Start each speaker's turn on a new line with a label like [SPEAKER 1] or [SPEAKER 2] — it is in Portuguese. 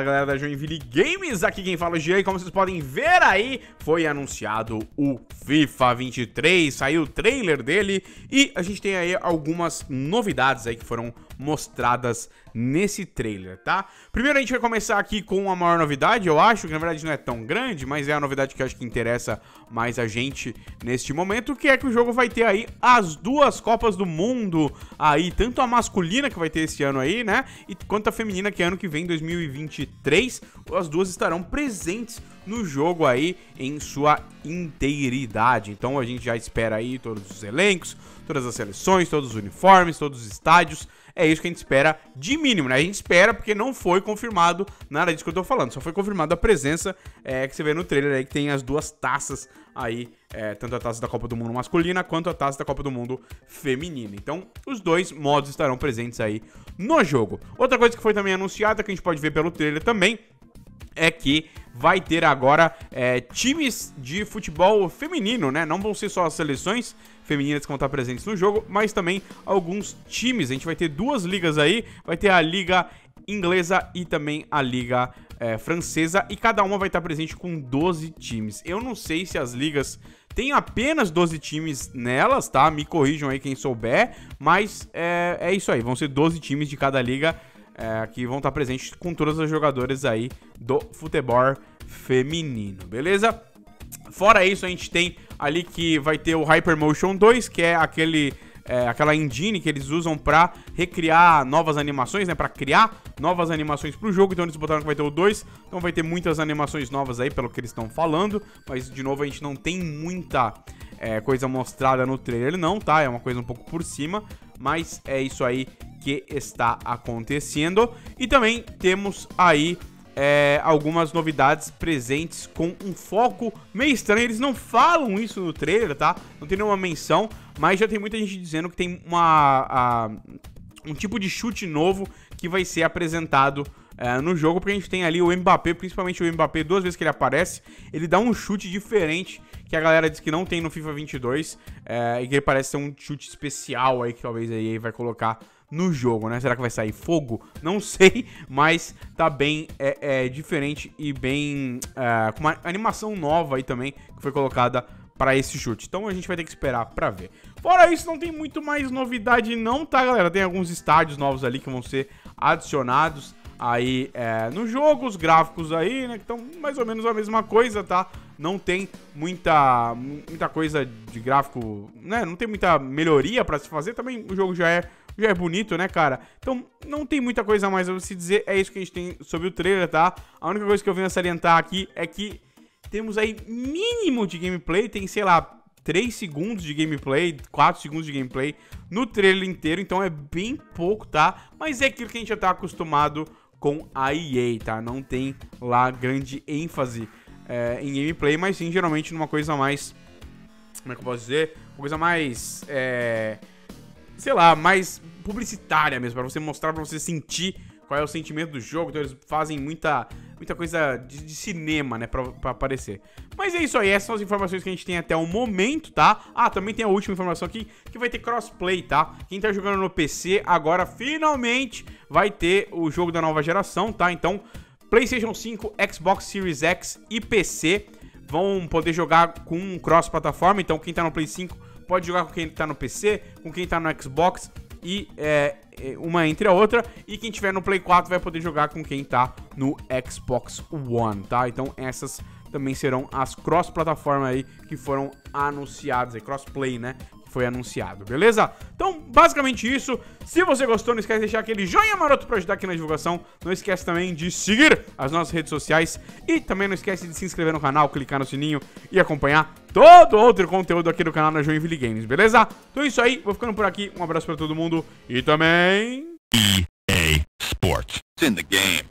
[SPEAKER 1] Fala galera da Joinville Games, aqui quem fala é o Jean e como vocês podem ver aí, foi anunciado o FIFA 23, saiu o trailer dele e a gente tem aí algumas novidades aí que foram mostradas nesse trailer, tá? Primeiro a gente vai começar aqui com a maior novidade, eu acho, que na verdade não é tão grande, mas é a novidade que eu acho que interessa mais a gente neste momento, que é que o jogo vai ter aí as duas Copas do Mundo aí, tanto a masculina que vai ter esse ano aí, né, e quanto a feminina que é ano que vem, 2023, as duas estarão presentes no jogo aí em sua inteiridade. Então a gente já espera aí todos os elencos, todas as seleções, todos os uniformes, todos os estádios, é isso que a gente espera de mínimo, né? A gente espera porque não foi confirmado nada disso que eu tô falando. Só foi confirmada a presença é, que você vê no trailer aí, que tem as duas taças aí, é, tanto a taça da Copa do Mundo masculina quanto a taça da Copa do Mundo feminina. Então, os dois modos estarão presentes aí no jogo. Outra coisa que foi também anunciada, que a gente pode ver pelo trailer também, é que vai ter agora é, times de futebol feminino, né? Não vão ser só as seleções femininas que vão estar presentes no jogo, mas também alguns times. A gente vai ter duas ligas aí, vai ter a liga inglesa e também a liga é, francesa, e cada uma vai estar presente com 12 times. Eu não sei se as ligas têm apenas 12 times nelas, tá? Me corrijam aí quem souber, mas é, é isso aí, vão ser 12 times de cada liga é, que vão estar presentes com todas as jogadoras aí do futebol feminino, beleza? Fora isso, a gente tem ali que vai ter o Hypermotion 2, que é aquele é, aquela engine que eles usam para recriar novas animações, né? Para criar novas animações pro jogo. Então eles botaram que vai ter o 2. Então vai ter muitas animações novas aí, pelo que eles estão falando. Mas de novo a gente não tem muita é, coisa mostrada no trailer, não, tá? É uma coisa um pouco por cima. Mas é isso aí que está acontecendo. E também temos aí é, algumas novidades presentes com um foco meio estranho. Eles não falam isso no trailer, tá? Não tem nenhuma menção, mas já tem muita gente dizendo que tem uma, a, um tipo de chute novo que vai ser apresentado é, no jogo, porque a gente tem ali o Mbappé, principalmente o Mbappé, duas vezes que ele aparece, ele dá um chute diferente que a galera diz que não tem no FIFA 22 é, e que ele parece ser um chute especial aí que talvez aí vai colocar no jogo, né? Será que vai sair fogo? Não sei, mas tá bem é, é diferente e bem é, com uma animação nova aí também que foi colocada para esse chute. Então a gente vai ter que esperar para ver. Fora isso, não tem muito mais novidade não, tá, galera? Tem alguns estádios novos ali que vão ser adicionados aí é, no jogo, os gráficos aí, né, que estão mais ou menos a mesma coisa, tá? Não tem muita, muita coisa de gráfico, né? Não tem muita melhoria para se fazer. Também o jogo já é já é bonito, né, cara? Então, não tem muita coisa mais a se dizer. É isso que a gente tem sobre o trailer, tá? A única coisa que eu venho a salientar aqui é que temos aí mínimo de gameplay. Tem, sei lá, 3 segundos de gameplay, 4 segundos de gameplay no trailer inteiro. Então, é bem pouco, tá? Mas é aquilo que a gente já tá acostumado com a EA, tá? Não tem lá grande ênfase é, em gameplay, mas sim, geralmente numa coisa mais... Como é que eu posso dizer? Uma coisa mais... É, sei lá, mais publicitária mesmo, para você mostrar, para você sentir qual é o sentimento do jogo. Então eles fazem muita, muita coisa de, de cinema, né, pra, pra, aparecer. Mas é isso aí, essas são as informações que a gente tem até o momento, tá? Ah, também tem a última informação aqui, que vai ter crossplay, tá? Quem tá jogando no PC, agora finalmente vai ter o jogo da nova geração, tá? Então, PlayStation 5, Xbox Series X e PC vão poder jogar com cross-plataforma. Então, quem tá no Play 5 pode jogar com quem tá no PC, com quem tá no Xbox e é, é, uma entre a outra. E quem tiver no Play 4 vai poder jogar com quem tá no Xbox One, tá? Então essas também serão as cross-plataformas aí que foram anunciadas, aí, crossplay, né? Foi anunciado, beleza? Então, basicamente isso. Se você gostou, não esquece de deixar aquele joinha maroto para ajudar aqui na divulgação. Não esquece também de seguir as nossas redes sociais e também não esquece de se inscrever no canal, clicar no sininho e acompanhar todo outro conteúdo aqui do canal da Joinville Games, beleza? Então é isso aí, vou ficando por aqui. Um abraço para todo mundo e também
[SPEAKER 2] EA Sports. It's in the game.